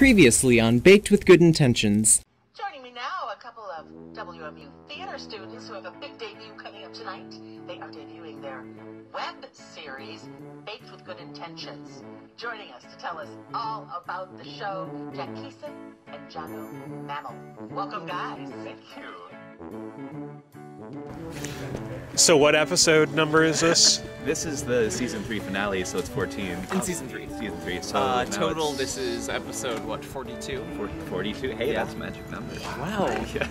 Previously on Baked with Good Intentions. Joining me now, a couple of WMU theater students who have a big debut coming up tonight. They are debuting their web series, Baked with Good Intentions. Joining us to tell us all about the show, Jack Keeson and Jano Mammal. Welcome, guys. Thank you. So, what episode number is this? This is the season three finale, so it's 14. In season three. Season three. So Uh, total, it's this is episode, what, 42? 40 42. Hey, Yeah. that's a magic number. Wow. Yeah.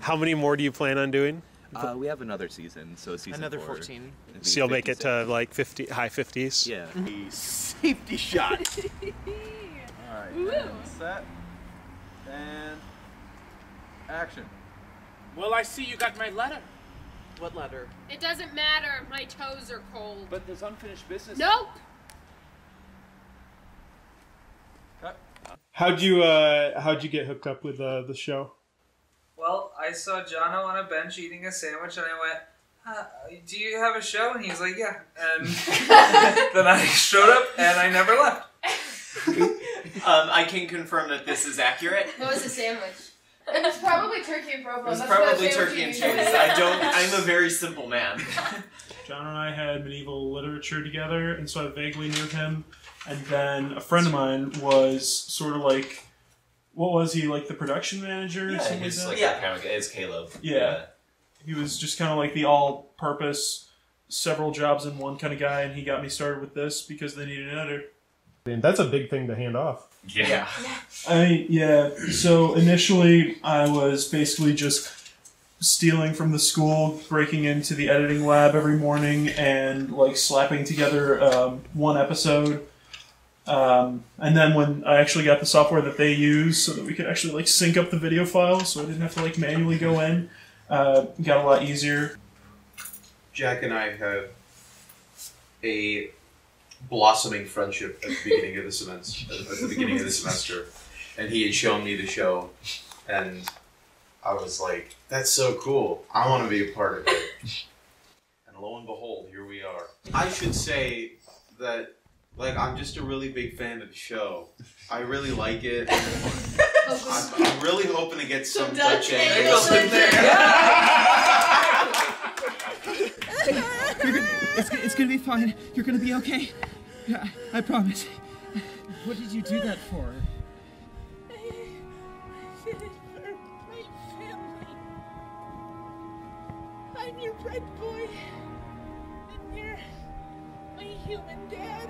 How many more do you plan on doing? Uh, we have another season, so season Another four, 14. it'd be So you'll make it to like 50, high 50s? Yeah. a safety shot. Alright, set, and action. Well, I see you got my letter. What letter? It doesn't matter. My toes are cold. But there's unfinished business. nope. How'd you uh how'd you get hooked up with uh, the show? Well, I saw Jono on a bench eating a sandwich, and I went, huh, "Do you have a show?" And he's like, "Yeah." And then I showed up, and I never left. Um, I can confirm that this is accurate. What was the sandwich? It was probably turkey and provolone. It was That's probably what turkey and cheese. I don't. I'm a very simple man. John and I had medieval literature together, and so I vaguely knew him. And then a friend of mine was sort of like, what was he like the production manager? or Yeah, something he's like like that? yeah, kind of it's Caleb. Yeah. He was just kind of like the all-purpose, several jobs in one kind of guy, and he got me started with this because they needed an editor. And that's a big thing to hand off. Yeah. yeah. I yeah. So initially, I was basically just stealing from the school, breaking into the editing lab every morning, and like slapping together um, one episode. Um, and then when I actually got the software that they use, so that we could actually like sync up the video files, so I didn't have to like manually go in, uh, got a lot easier. Jack and I have a blossoming friendship at the beginning of the semester. At the beginning of the semester, and he had shown me the show, and I was like, "That's so cool! I want to be a part of it." And lo and behold, here we are. I should say that, like, I'm just a really big fan of the show. I really like it. I'm, I'm really hoping to get some Dutch angles in It's, it's gonna be fine. You're gonna be okay. I, I promise. What did you do that for? I'm your red boy. And you're my human dad.